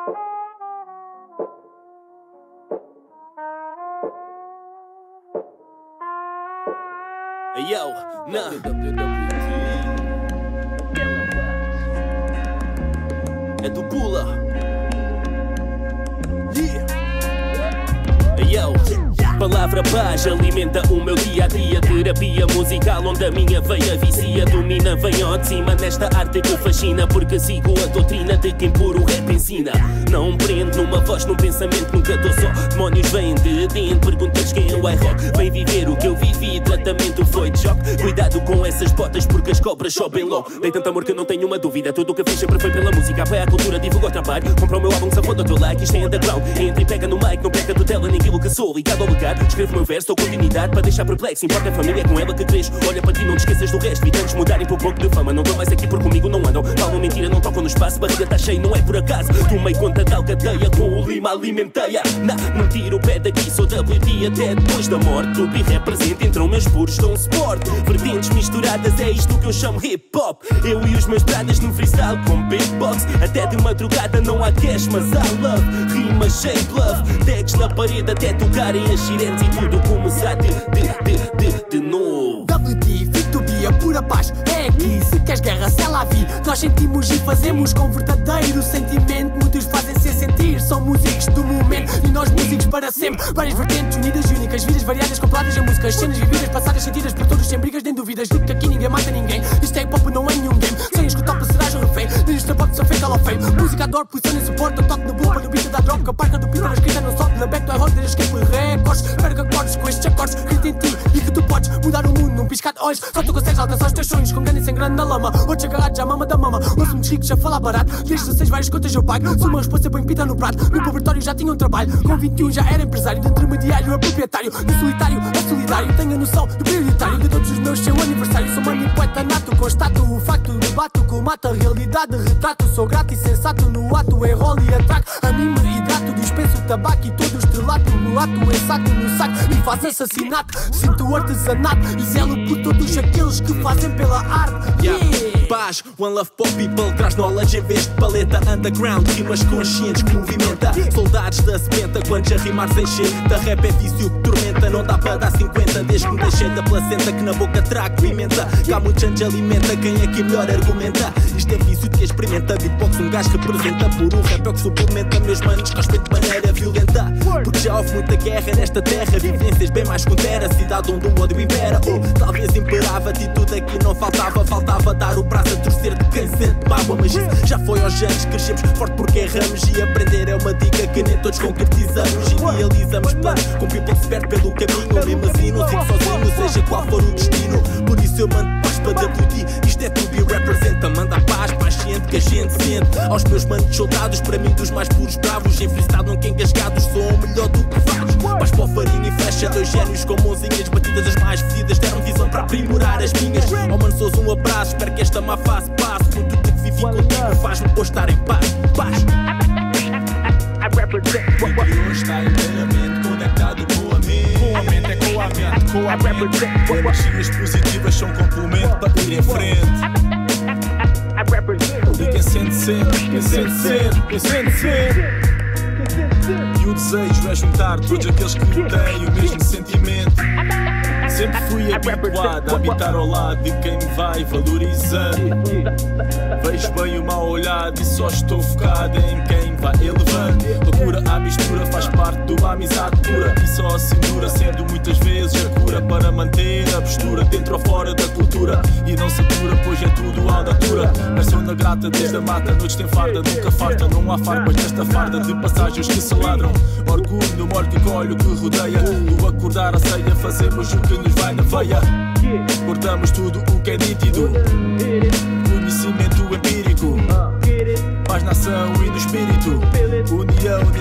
Hey yo, nah. É do Palavra paz alimenta o meu dia a dia. Terapia musical onde a minha veia vicia. Domina, vem ao de cima nesta arte que fascina. Porque sigo a doutrina de quem puro rap ensina. Não prendo numa voz, num pensamento, nunca dou só. Demónios vêm de dentro, perguntas quem é o rock. Vem viver o que eu vivi, tratamento foi de choque. Cuidado com essas botas porque as cobras sobem logo. Dei tanto amor que não tenho uma dúvida. Tudo o que fiz sempre foi pela música. Apoia a cultura, divulga o trabalho. Compra o meu álbum, se foda o teu like. Isto é underground. Entra e pega no mic, não pega tutela nem aquilo que sou. Ligado ao lugar, escrevo meu verso, dou continuidade para deixar perplexo. Importa a família, é com ela que cresço. Olha para ti, não te esqueças do resto. E tantos mudarem por pouco de fama. Não dou mais aqui por comigo, não andam. Falam mentira, não tocam no espaço. Barriga tá cheia, não é por acaso. Tomei conta da alcateia, com o lima alimentei-a. Nah, não tiro o pé daqui, sou WD até depois da morte. O bi representa, entram meus puros, dão sport. Vertentes misturadas, é isto que eu chamo hip hop. Eu e os meus bradas no freestyle com beatbox. Até de madrugada não há cash, mas I love. Rimas sem bluff, tags na parede até tocarem as sirenes e tudo começar de, de, de, de, de novo. WD, Vitubia, pura paz, é aqui. Se queres guerra, se ela vi. Nós sentimos e fazemos com verdadeiro sentimento. Muitos fazem se sentir, são músicos do momento. E nós músicos para sempre. Várias vertentes unidas e únicas, vidas variadas, compiladas em músicas. Cenas vividas, passadas, sentidas por todos, sem brigas nem dúvidas. De que aqui ninguém mata ninguém. Isto é hip hop, não é nenhum game. Sem escutar para feita ao fame. Música adoro, posição. Eu toco no bull, para o beat da drop. Que a parca do pito na escrita não sobe. Na back do hot, escape recordes. Perca acordes com estes acordes. Acredita em ti e que tu podes mudar o mundo num piscar de olhos. Só tu consegues alcançar os teus sonhos com grande e sem grande na lama. Outros agarrados à mama da mama. Ouço-me ricos a falar barato. Desde 16 várias contas eu pago. Sou uma resposta bem pita no prato. No laboratório já tinha um trabalho. Com 21 já era empresário. De intermediário a proprietário. Do solitário a solidário. Tenho a noção do prioritário. De todos os meus seu aniversário. Sou mano e poeta nato. Constato. Debato com mata a realidade. Retrato. Sou grato e sensato no ato. Enrolo e atraco. A mim me hidrato. Dispenso tabaco e todo No ato. Ensaco no saco. E faço assassinato. Sinto artesanato. E zelo por todos aqueles que fazem pela arte. Yeah. Paz, one love for people, traz knowledge em vez de paleta underground, rimas conscientes que movimenta. Soldados da sementa, quantos a rimar sem Da Rap é vício que tormenta, não dá para dar 50. Desde que me deixei da placenta, que na boca trago pimenta. Cá muita gente alimenta, quem aqui melhor argumenta. Isto é vício de quem experimenta. Beatbox, um gajo que representa por um rap é o que suplementa. Meus manos, respeito de maneira violenta. Porque já houve muita guerra nesta terra. Vivências bem mais contera, cidade onde o ódio impera. Ou talvez imperava, atitude aqui não faltava. Faltava dar o braço a torcer de quem sente mágoa. Mas isso já foi aos anos, crescemos forte porque erramos. E aprender é uma dica que nem todos concretizamos. Idealizamos planos com people se perde pelo caminho. Mesmo assim, não sigo sozinho, seja qual for o destino. Por isso eu mando paz para WD. Isto é to be representa, manda paz para a gente que a gente sente. Aos meus manos soldados, para mim, dos mais puros bravos. Freestyle nunca engasgados, sou o melhor do que farinha e flecha, dois gênios com mãozinhas batidas as mais fedidas. Deram visão para aprimorar as minhas. Oh mano, sous um abraço, espero que esta má fase passe. De que vivi contigo faz-me pôr estar em paz. Paz. E hoje está inteiramente conectado com a mente. Com a mente é com a mente, com a mente. Energias positivas são complemento para ir em frente. E quem sente sempre, quem sente sempre, quem sente sempre. E o desejo é juntar todos aqueles que têm o mesmo sentimento. Sempre fui habituado a habitar ao lado de quem me vai valorizando. Vejo bem o mal olhado e só estou focado em quem vai elevando. Loucura à mistura faz parte de uma amizade pura. E só assim dura, sendo muitas vezes a cura para manter a postura dentro ou fora da Grata desde a mata, noites tem farda, nunca farta. Não há farpas nesta farda de passagens que se ladram. Orgulho no morte que rodeia. No acordar a ceia, fazemos o que nos vai na veia. Guardamos tudo o que é nítido. Conhecimento empírico. Paz na ação e no espírito. União.